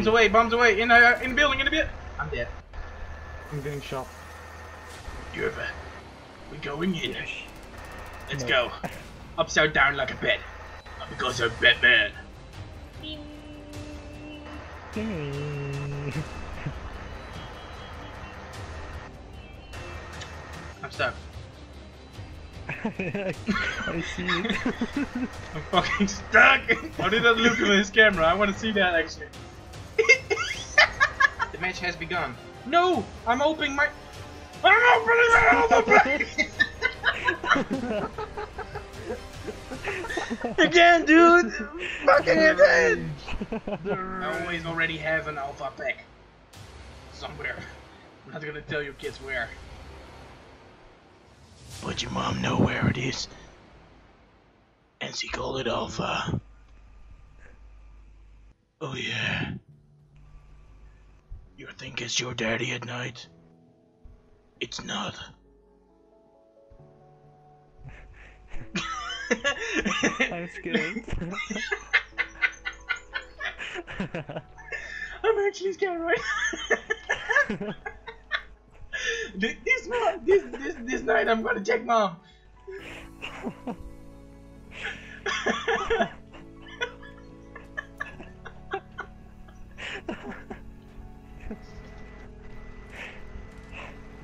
Bombs away, bombs away. In uh, in the building, in a bit. I'm dead. I'm getting shot. Yerva, we're going in. Let's No. go. Upside down like a bed. Because I'm Batman. I'm stuck. I see it. I'm fucking stuck. How did that look with his camera? I want to see that actually. The match has begun. No, I'm opening my. I'm opening my other Again, dude. Fucking again. I always already have an alpha pack somewhere. I'm not gonna tell you kids where. But your mom know where it is. And she call it alpha. Oh yeah. You think it's your daddy at night? It's not. I'm scared. I'm actually scared right this, this, mo- this, this, this night I'm gonna check mom.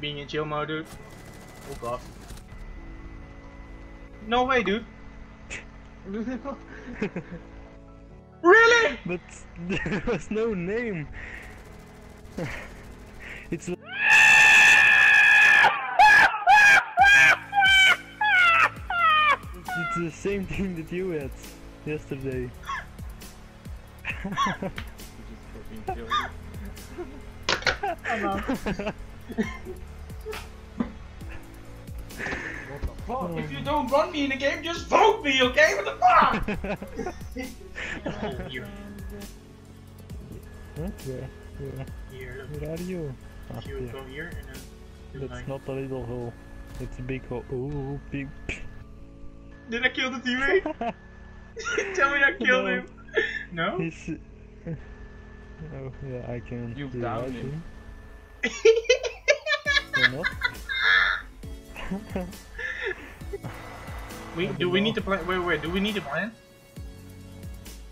Being in chill mode, dude. Oh god. No way, dude. Really? but there was no name. it's it's the same thing that you had yesterday. Fuck, if you don't run me in the game, just vote me, okay? What the fuck? oh, here, Huh? Where? Where? here, Where are you? Ah. You yeah. go here and then. That's like- not a little hole. It's a big hole. Oh, big. Did I kill the teammate? Tell me I killed No. him. No? He's. Oh yeah, I can. You've do downed that him. Thing. Or not? We, do we need to plan? Wait, wait. Do we need to plan?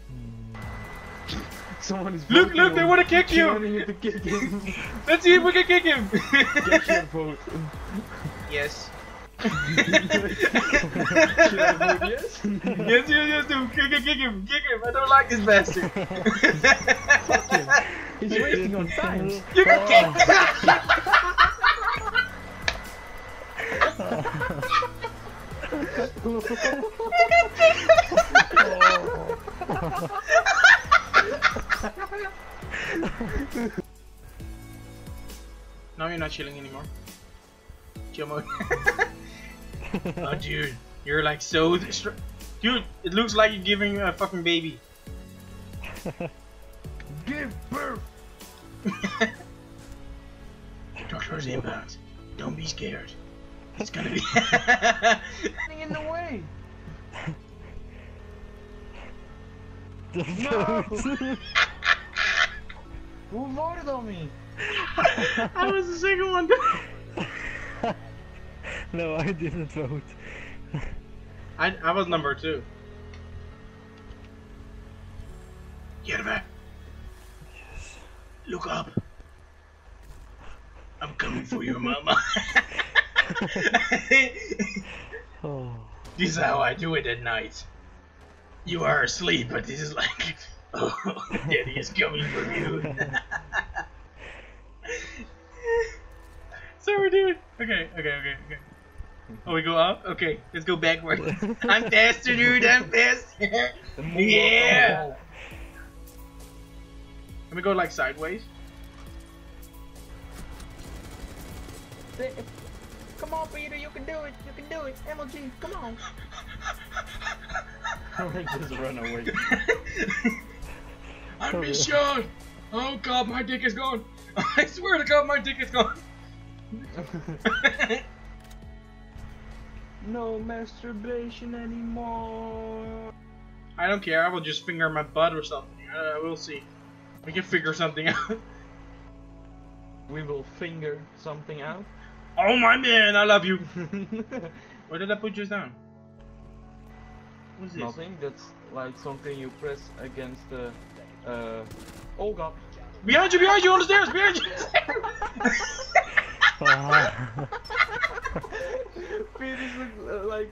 Hmm. Someone is Look, look, they kick you. To kick. Let's see if we can kick him. Get your vote. yes. Should I vote yes? Yes, yes, yes, dude. Kick him, kick him, kick him. I don't like this bastard. He's wasting on time. you can kick. Oh. No, you're not chilling anymore. Chill mode. oh, dude, you're like so. Dude, it looks like you're giving a fucking baby. Give birth. Doctor's inbound. Don't be scared. It's gonna be. Getting in the way. The vote. Who voted on me? I was the second one. no, I didn't vote. I I was number two. Yerba, Yes. look up. I'm coming for your mama. Oh. this is how I do it at night. You are asleep, but this is like, oh, daddy is coming for you. Sorry, dude. Okay, okay, okay, okay. Oh, we go up? Okay, let's go backward. I'm faster, dude. I'm faster. Yeah. Can we go like sideways? Come on, Peter, you can do it. You can do it. MLG, come on. I will just run away. I'm being shot. Oh god, my dick is gone. I swear to god, my dick is gone. no masturbation anymore. I don't care. I will just finger my butt or something. Uh, we'll see. We can figure something out. We will finger something out. Oh my man, I love you. Where did I put yours down? What is this? Nothing. That's like something you press against the. Uh, oh god. Behind you, behind you, on the stairs, behind you. Pete is look, uh, like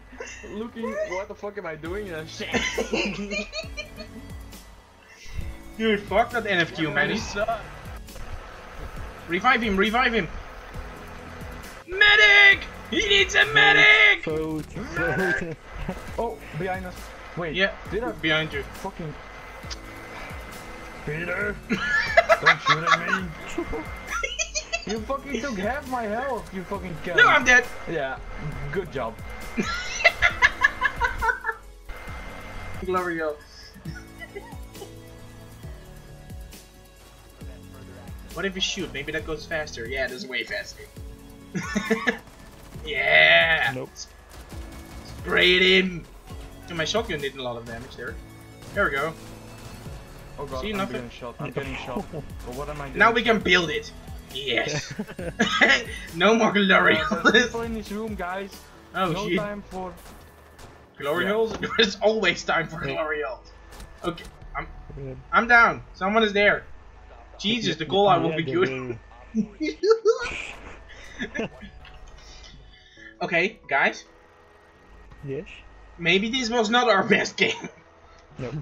looking. What the fuck am I doing? Uh, shit. Dude, fuck that NFQ, man. He's suck. revive him, revive him. Medic! He needs a medic! Vote, vote. Oh, behind us. Wait. Yeah, Did I behind you. fucking? Peter, don't shoot at me. you fucking took half my health. You fucking cunt. No, I'm dead. Yeah. Good job. Glory go. what if you shoot? Maybe that goes faster. Yeah, that's way faster. yeah! Nope. Spray it in! And my shotgun did a lot of damage there. There we go. Oh god, See, I'm nothing. getting shot. I'm getting shot. But what am I doing? Now we can build it. Yes. no more glory Uh, holes. people in this room, guys. Oh no shit. time for. Glory Yeah. holes? There's always time for glory holes. Okay, I'm I'm down. Someone is there. Jesus, the goal line will be good. okay, guys. Yes? Maybe this was not our best game. Nope.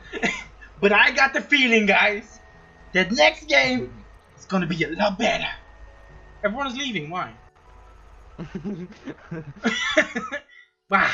but I got the feeling, guys, that next game is gonna be a lot better. Everyone's leaving. Why? Why?